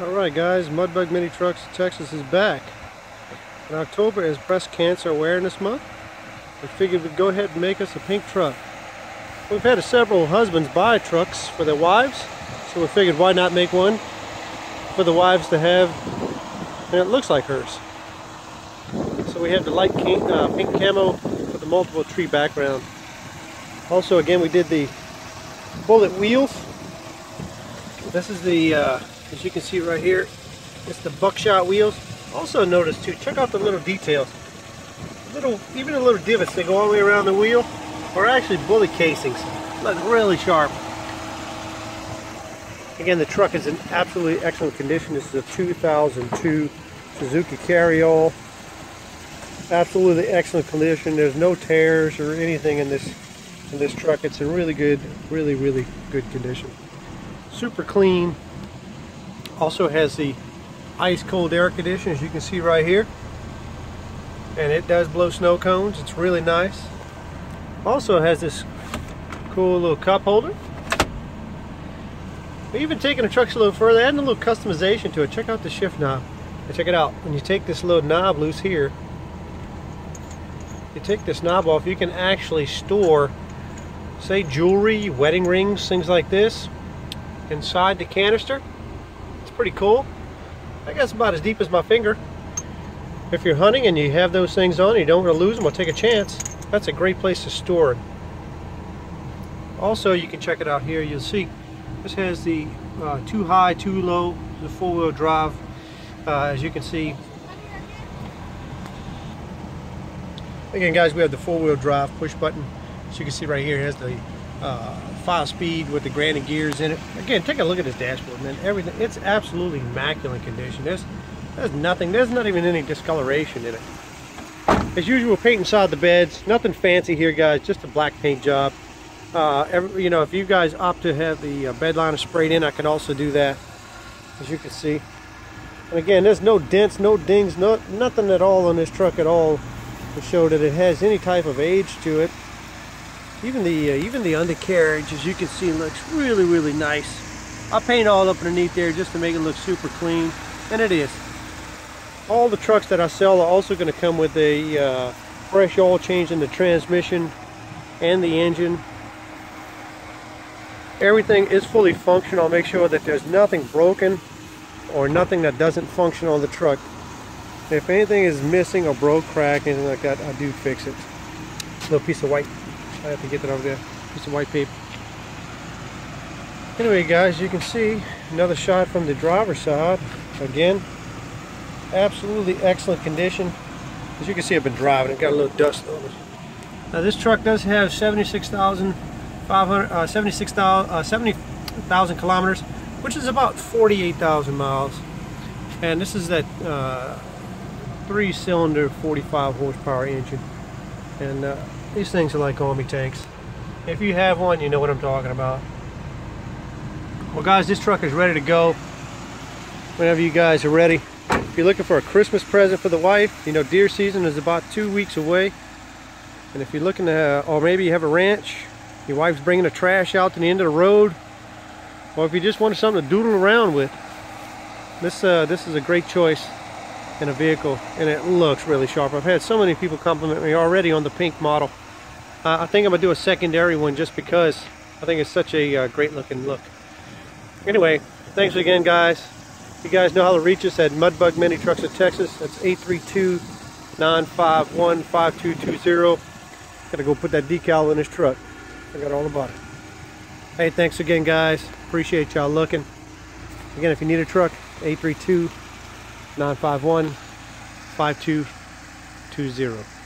Alright guys, Mudbug Mini Trucks Texas is back. In October is Breast Cancer Awareness Month. We figured we'd go ahead and make us a pink truck. We've had several husbands buy trucks for their wives, so we figured why not make one for the wives to have, and it looks like hers. So we have the light pink, uh, pink camo with the multiple tree background. Also again we did the bullet wheels. This is the uh, as you can see right here, it's the buckshot wheels. Also notice too, check out the little details. Little, even the little divots that go all the way around the wheel are actually bullet casings. Look really sharp. Again, the truck is in absolutely excellent condition. This is a 2002 Suzuki Carryall. Absolutely excellent condition. There's no tears or anything in this in this truck. It's in really good, really, really good condition. Super clean, also has the ice cold air condition as you can see right here. And it does blow snow cones. It's really nice. Also has this cool little cup holder. Even taking the trucks a little further, adding a little customization to it. Check out the shift knob. Check it out. When you take this little knob loose here, you take this knob off, you can actually store, say, jewelry, wedding rings, things like this, inside the canister pretty cool. I guess about as deep as my finger. If you're hunting and you have those things on, you don't want to lose them or take a chance, that's a great place to store it. Also, you can check it out here. You'll see this has the uh, two high, two low, the four-wheel drive. Uh, as you can see, again, guys, we have the four-wheel drive push button. As you can see right here, it has the uh, five speed with the granny gears in it. Again, take a look at this dashboard, man. Everything, it's absolutely immaculate condition. There's, there's nothing, there's not even any discoloration in it. As usual, paint inside the beds. Nothing fancy here, guys. Just a black paint job. Uh, every, you know, if you guys opt to have the uh, bed liner sprayed in, I can also do that, as you can see. And again, there's no dents, no dings, no, nothing at all on this truck at all to show that it has any type of age to it. Even the uh, even the undercarriage, as you can see, looks really, really nice. I paint all up underneath there just to make it look super clean, and it is. All the trucks that I sell are also going to come with a uh, fresh oil change in the transmission and the engine. Everything is fully functional. I'll make sure that there's nothing broken or nothing that doesn't function on the truck. If anything is missing or broke, cracked, anything like that, I do fix it. Little piece of white I have to get that over there. Piece of white paper. Anyway, guys, you can see another shot from the driver's side. Again, absolutely excellent condition. As you can see, I've been driving. It got a little dust on it. Now, this truck does have 76,500, uh, 76,000 uh, 70, kilometers, which is about 48,000 miles. And this is that uh, three-cylinder, 45 horsepower engine. And uh, these things are like army tanks. If you have one, you know what I'm talking about. Well guys, this truck is ready to go. Whenever you guys are ready. If you're looking for a Christmas present for the wife, you know deer season is about two weeks away. And if you're looking to, or maybe you have a ranch, your wife's bringing the trash out to the end of the road, or if you just want something to doodle around with, this uh, this is a great choice in a vehicle and it looks really sharp. I've had so many people compliment me already on the pink model. Uh, I think I'm to do a secondary one just because I think it's such a uh, great looking look. Anyway, thanks again guys. You guys know how to reach us at Mudbug Mini Trucks of Texas. That's 832-951-5220. Gotta go put that decal in this truck. I got all about it. Hey, thanks again guys. Appreciate y'all looking. Again, if you need a truck, 832 951 5220.